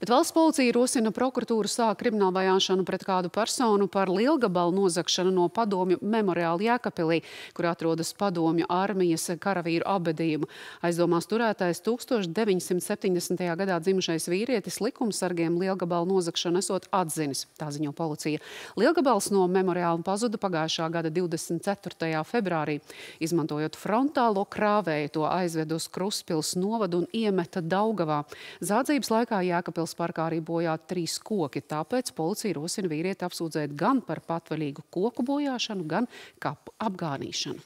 Bet valsts policija rosina prokuratūru sāk kriminālu vajāšanu pret kādu personu par lielgabalu nozagšanu no padomju memoriāla Jēkapilī, kur atrodas padomju armijas karavīru abedījumu. Aizdomās turētais 1970. gadā dzimušais vīrietis likumsargiem lielgabalu nozagšanu esot atzinis, tā ziņo policija. Lielgabals no memoriāla pazuda pagājušā gada 24. februārī. Izmantojot frontālo krāvēju, to aizved uz Kruspils novadu un iemeta Daugavā. Zādzības laikā Jēkapils Jēkabils parkā arī bojāti trīs koki, tāpēc policija rosina vīrieti apsūdzēt gan par patvaļīgu koku bojāšanu, gan kapu apgānīšanu.